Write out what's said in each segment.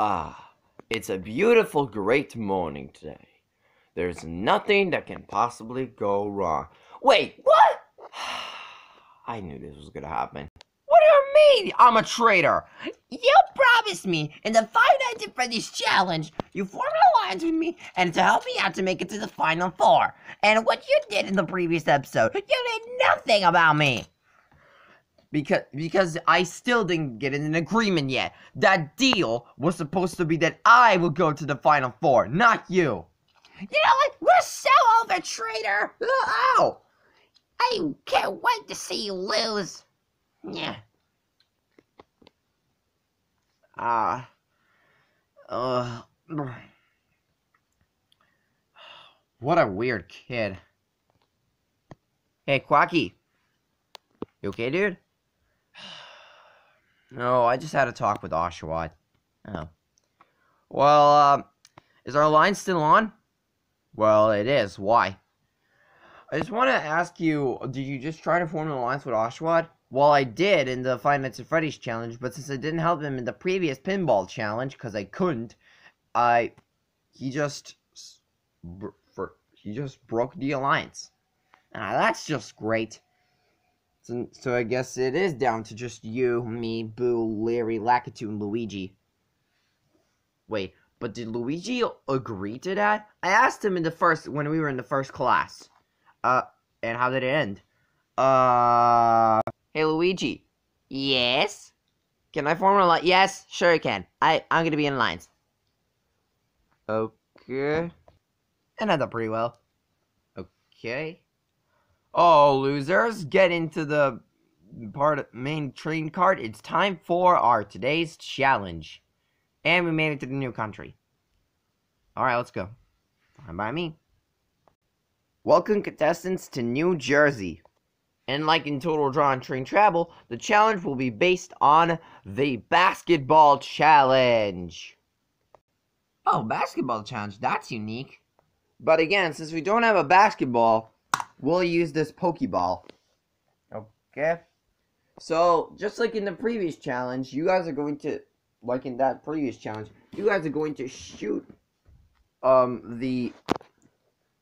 Ah, it's a beautiful, great morning today. There's nothing that can possibly go wrong. Wait, what? I knew this was gonna happen. What do you mean I'm a traitor? You promised me in the Five Nights at Freddy's challenge you formed an alliance with me and to help me out to make it to the final four. And what you did in the previous episode, you did nothing about me. Because because I still didn't get an agreement yet. That deal was supposed to be that I would go to the final four, not you. You know what? We're so over, traitor. Ow! I can't wait to see you lose. Yeah. Ah. Uh. What a weird kid. Hey, Quacky. You okay, dude? No, I just had a talk with Oshawott. Oh. Well, uh, is our line still on? Well, it is. Why? I just want to ask you, did you just try to form an alliance with Oshawott? Well, I did in the Five Nights at Freddy's challenge, but since I didn't help him in the previous pinball challenge, because I couldn't, I, he just, for, he just broke the alliance. Ah, that's just great. So, so I guess it is down to just you, me, Boo, Larry, Lakitu, and Luigi. Wait, but did Luigi agree to that? I asked him in the first, when we were in the first class. Uh, and how did it end? Uh, hey Luigi. Yes? Can I form a line? Yes, sure you can. I, I'm gonna be in lines. Okay. And I done pretty well. Okay. Oh, losers, get into the part main train cart. It's time for our today's challenge. And we made it to the new country. Alright, let's go. Fine by me. Welcome contestants to New Jersey. And like in Total Draw and Train Travel, the challenge will be based on the basketball challenge. Oh, basketball challenge, that's unique. But again, since we don't have a basketball, we'll use this Pokeball. Okay? So, just like in the previous challenge, you guys are going to, like in that previous challenge, you guys are going to shoot um the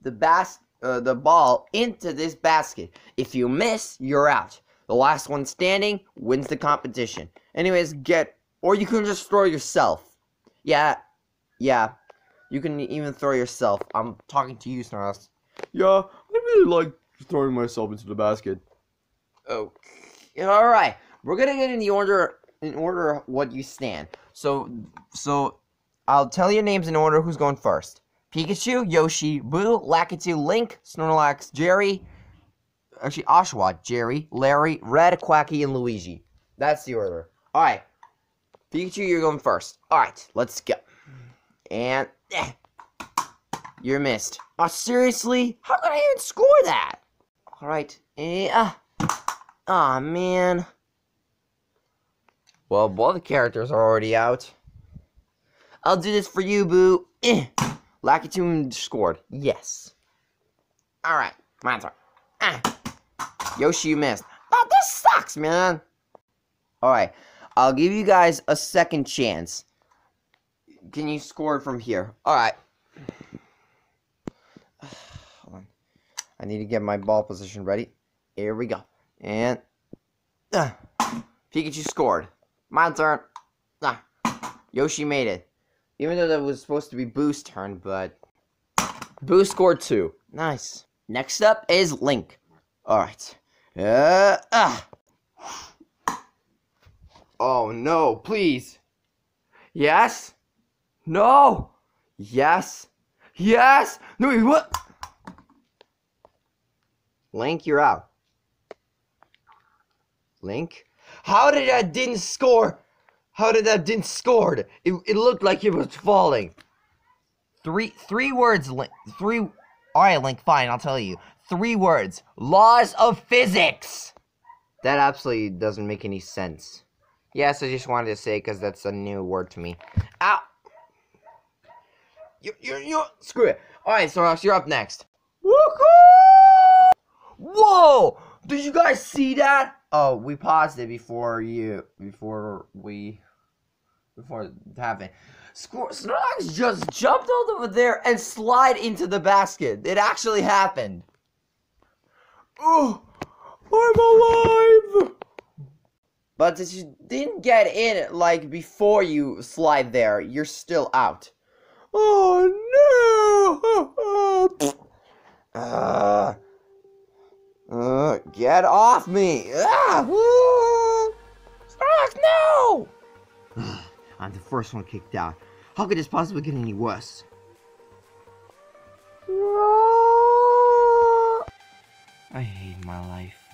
the bas uh, the ball into this basket. If you miss, you're out. The last one standing wins the competition. Anyways, get or you can just throw yourself. Yeah, yeah. You can even throw yourself. I'm talking to you, Snarls. Yeah, really like throwing myself into the basket. Okay. All right. We're gonna get in the order in order what you stand. So so I'll tell your names in order who's going first. Pikachu, Yoshi, Boo, Lakitu, Link, Snorlax, Jerry, actually Oshawott, Jerry, Larry, Red, Quacky, and Luigi. That's the order. Alright. Pikachu, you're going first. Alright, let's go. And eh, you're missed. Oh, seriously? How could I even score that? Alright. Eh, ah. Aw, oh, man. Well, both the characters are already out. I'll do this for you, Boo. Eh. Lakitu scored. Yes. Alright, my turn. Ah. Yoshi, you missed. Oh, this sucks, man. Alright, I'll give you guys a second chance. Can you score from here? Alright. I need to get my ball position ready. Here we go. And... Uh, Pikachu scored. My turn. Ah, Yoshi made it. Even though that was supposed to be Boo's turn, but... Boo scored two. Nice. Next up is Link. Alright. Uh, ah. Oh, no, please. Yes? No! Yes! Yes! No, what? Link, you're out. Link? How did that didn't score? How did that didn't scored? It, it looked like it was falling. Three three words, Link. Three. All right, Link. Fine, I'll tell you. Three words. Laws of physics. That absolutely doesn't make any sense. Yes, I just wanted to say because that's a new word to me. Ow. You you you. Screw it. All right, Snorlax, you're up next. Woohoo! Whoa! Did you guys see that? Oh, we paused it before you before we before it happened. Snorlax just jumped over there and slide into the basket. It actually happened. Oh, I'm alive! But if you didn't get in like before you slide there, you're still out. Oh no! Uh, uh, get off me! Ah, woo! Snorlax, no! I'm the first one kicked out. How could this possibly get any worse? I hate my life.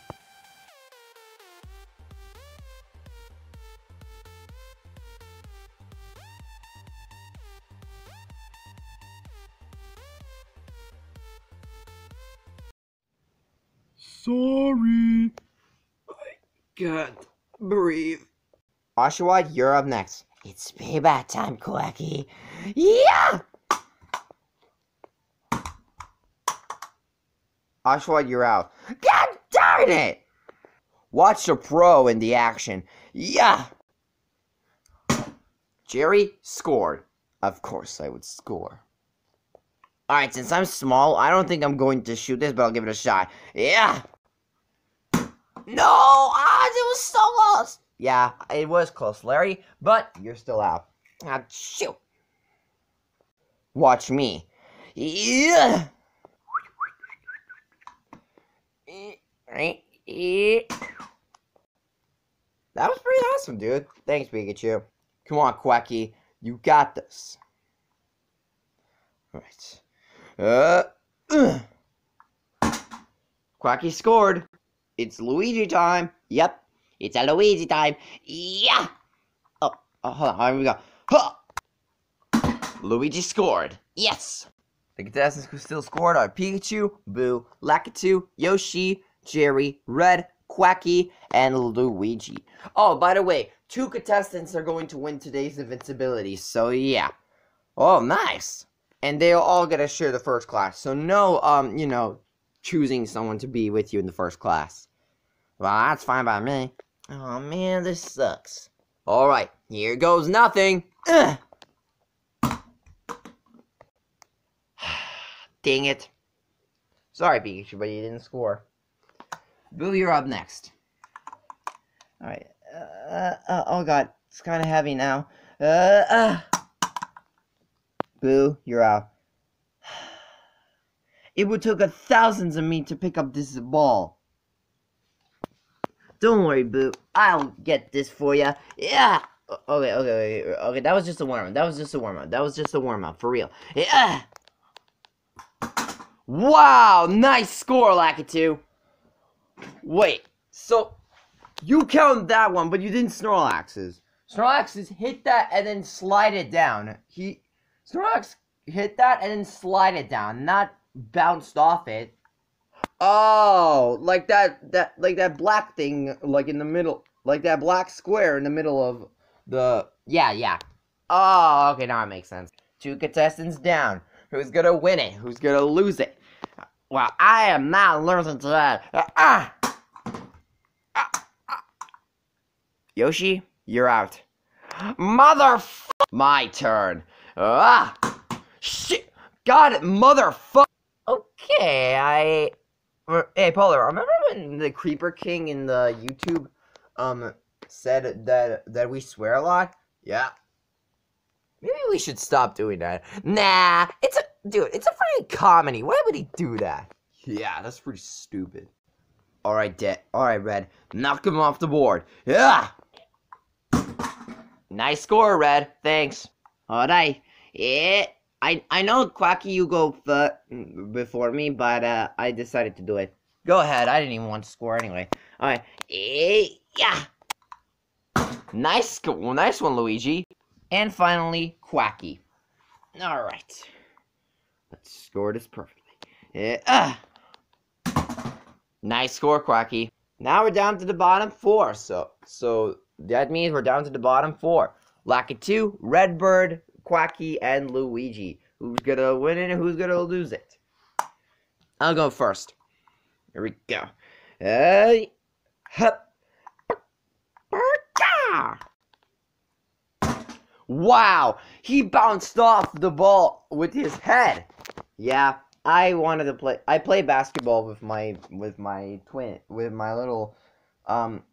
Can't breathe. Oshawott, you're up next. It's payback time, Quacky. Yeah! Oshawott, you're out. God darn it! Watch the pro in the action. Yeah! Jerry scored. Of course I would score. Alright, since I'm small, I don't think I'm going to shoot this, but I'll give it a shot. Yeah! No! Ah, it was so close! Yeah, it was close, Larry, but you're still out. Ah, shoot. Watch me. Yeah! That was pretty awesome, dude. Thanks, Pikachu. Come on, Quacky. You got this. Alright. Uh, uh. Quacky scored. It's Luigi time. Yep, it's a Luigi time. Yeah. Oh, oh hold on. Here we go. Huh. Luigi scored. Yes. The contestants who still scored are Pikachu, Boo, Lakitu, Yoshi, Jerry, Red, Quacky, and Luigi. Oh, by the way, two contestants are going to win today's invincibility, so yeah. Oh, nice. And they'll all get to share the first class, so no, um, you know, choosing someone to be with you in the first class. Well, that's fine by me. Oh man, this sucks. Alright, here goes nothing. Ugh. Dang it. Sorry, Pikachu, but you didn't score. Boo, you're up next. Alright. Uh, uh, oh god, it's kind of heavy now. Uh, uh. Boo, you're out. It would took a thousands of me to pick up this ball. Don't worry, Boo. I'll get this for you. Yeah. Okay, okay, okay. That was just a warm up. That was just a warm up. That was just a warm up for real. Yeah. Wow, nice score, Lakitu. Wait, so you count that one, but you didn't Snorlax's. Snorlax's hit that and then slide it down. He Snorlax hit that and then slide it down, not bounced off it. Oh, like that that like that black thing like in the middle, like that black square in the middle of the Yeah, yeah. Oh, okay, now it makes sense. Two contestants down. Who's gonna win it? Who's gonna lose it? Well, I am not losing to that. Ah! Ah! Ah! Yoshi, you're out. Mother My turn. Ah! Shit! God, motherfucker! Okay, I. Hey, Polar, remember when the Creeper King in the YouTube um said that that we swear a lot? Yeah. Maybe we should stop doing that. Nah, it's a dude, it's a freaking comedy. Why would he do that? Yeah, that's pretty stupid. Alright, De alright, Red. Knock him off the board. Yeah! Nice score, Red. Thanks. Alright. Yeah. I I know Quacky you go before me, but uh, I decided to do it. Go ahead. I didn't even want to score anyway. All right. Eh, yeah. Nice, nice one, Luigi. And finally, Quacky. All right. Let's score this perfectly. Eh, ah. Nice score, Quacky. Now we're down to the bottom four. So so that means we're down to the bottom four. Lakitu, Redbird, Quacky, and Luigi. Who's gonna win it and who's gonna lose it? I'll go first. Here we go. Hey, hup. Wow, he bounced off the ball with his head. Yeah, I wanted to play. I play basketball with my with my twin with my little um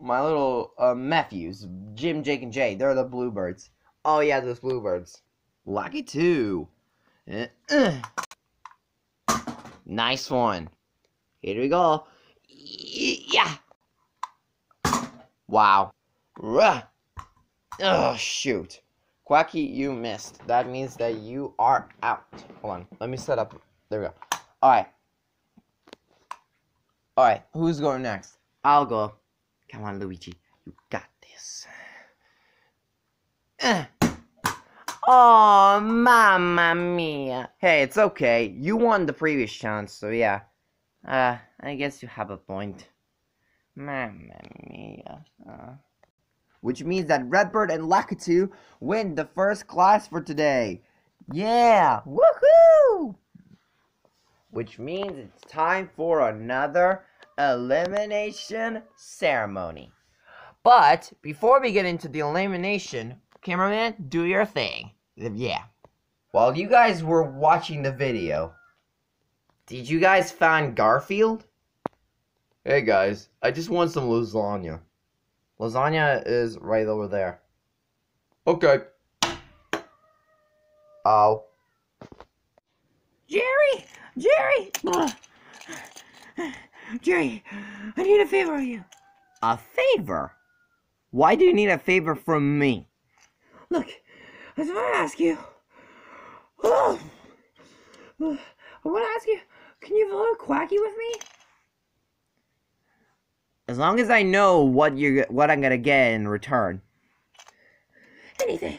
my little uh, nephews, Jim, Jake, and Jay. They're the Bluebirds. Oh yeah, those Bluebirds. Lakitu. Nice one. Here we go. Yeah. Wow. Ruh. Oh, shoot. Quacky, you missed. That means that you are out. Hold on. Let me set up. There we go. Alright. Alright. Who's going next? I'll go. Come on, Luigi. You got this. Uh. Oh, mamma mia. Hey, it's okay. You won the previous chance, so yeah. Uh, I guess you have a point. Mamma mia. Uh. Which means that Redbird and Lakitu win the first class for today. Yeah! Woohoo! Which means it's time for another elimination ceremony. But before we get into the elimination, cameraman, do your thing. Yeah. While you guys were watching the video, did you guys find Garfield? Hey guys, I just want some lasagna. Lasagna is right over there. Okay. Oh. Jerry! Jerry! Ugh. Jerry, I need a favor of you. A favor? Why do you need a favor from me? Look, I just want to ask you. Oh, I want to ask you, can you vote Quacky with me? As long as I know what you what I'm gonna get in return. Anything.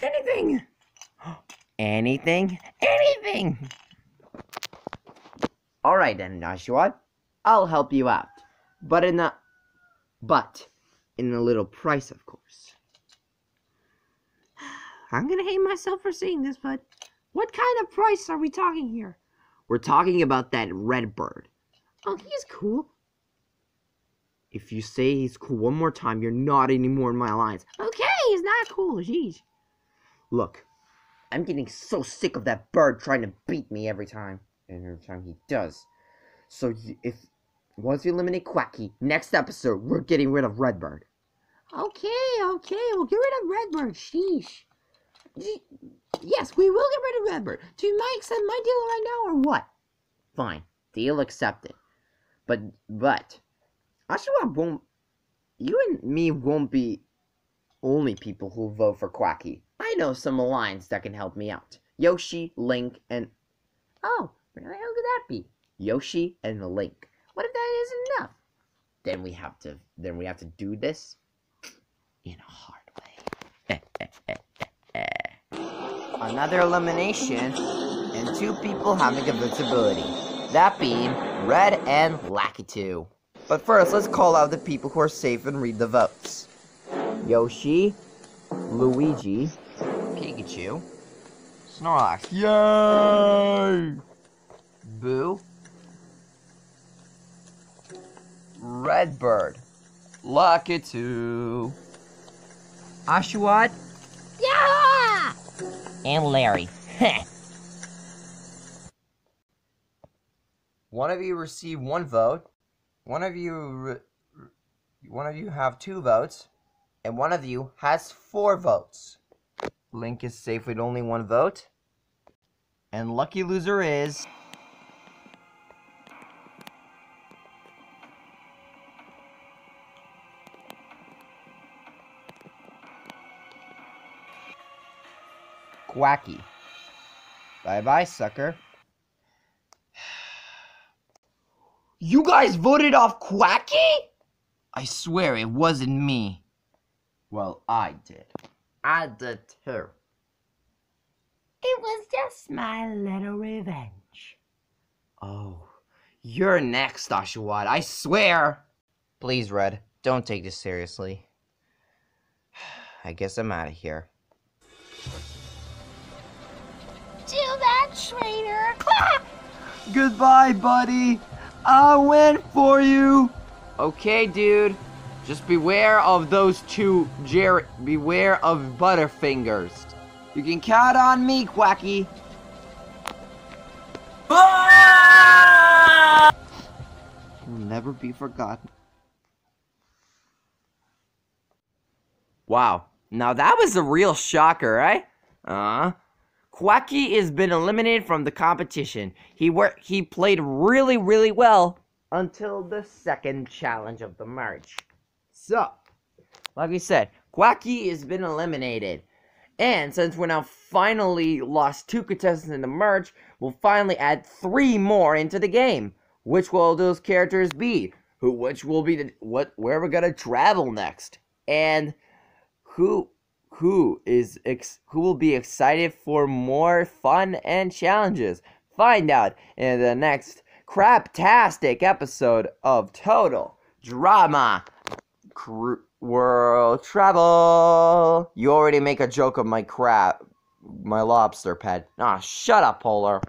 Anything. Anything? Anything! Alright then, Joshua. I'll help you out. But in a but in a little price, of course. I'm gonna hate myself for saying this, but what kind of price are we talking here? We're talking about that red bird. Oh, he's cool. If you say he's cool one more time, you're not anymore in my alliance. Okay, he's not cool. Jeez. Look, I'm getting so sick of that bird trying to beat me every time. And every time he does. So if once you eliminate Quacky, next episode we're getting rid of Redbird. Okay, okay, we'll get rid of Redbird. Sheesh. Ye- Yes, we will get rid of Redbird. Do you mind accept my deal right now or what? Fine, deal accepted. But but Oshawott. You and me won't be only people who vote for Quacky. I know some alliance that can help me out. Yoshi, Link, and Oh, really? How could that be? Yoshi and Link. What if that isn't enough? Then we have to. Then we have to do this in a hard way. Another elimination, and two people having invincibility. That being Red and Lakitu. But first, let's call out the people who are safe and read the votes. Yoshi, Luigi, Pikachu, Snorlax, yay! Boo, Redbird, Lakitu, Oshawott, Yeah! And Larry. one of you receive one vote. One of you, one of you have two votes, and one of you has four votes. Link is safe with only one vote, and lucky loser is. Quacky. Bye bye, sucker. You guys voted off Quacky? I swear it wasn't me. Well, I did. I did too. It was just my little revenge. Oh, you're next, Oshawott. I swear. Please, Red, don't take this seriously. I guess I'm out of here. Do that, traitor! Goodbye, buddy. I went for you. Okay, dude. Just beware of those two Jer beware of Butterfingers. You can count on me, Quacky. Will never be forgotten. Wow. Now that was a real shocker, right? Uh, Quacky has been eliminated from the competition. He wor- he played really, really well until the second challenge of the merge. So, like we said, Quacky has been eliminated. And since we're now finally lost two contestants in the merge, we'll finally add three more into the game. Which will those characters be? Who which will be the what where we're gonna travel next? And who who is ex, who will be excited for more fun and challenges? Find out in the next craptastic episode of Total Drama World Travel. You already make a joke of my crap, my lobster pet. Ah, shut up, Polar.